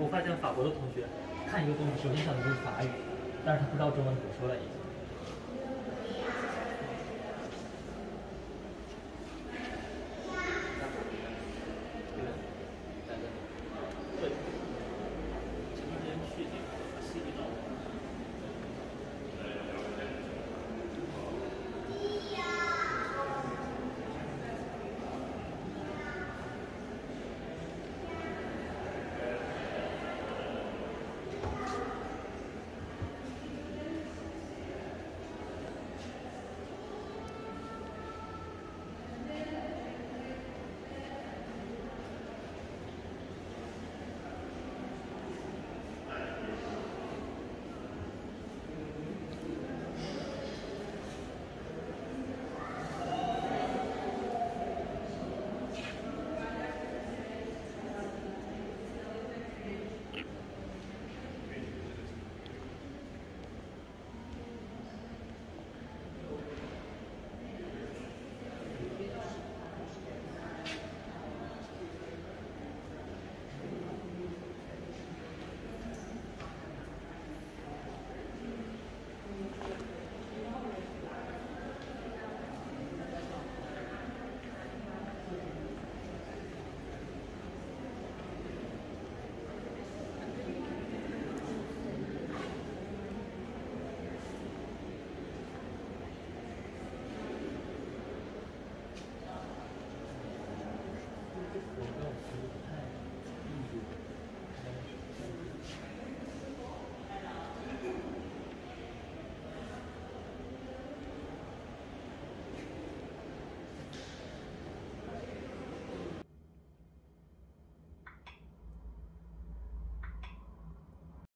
我发现法国的同学看一个东西，首先想的就是法语，但是他不知道中文怎么说了已经。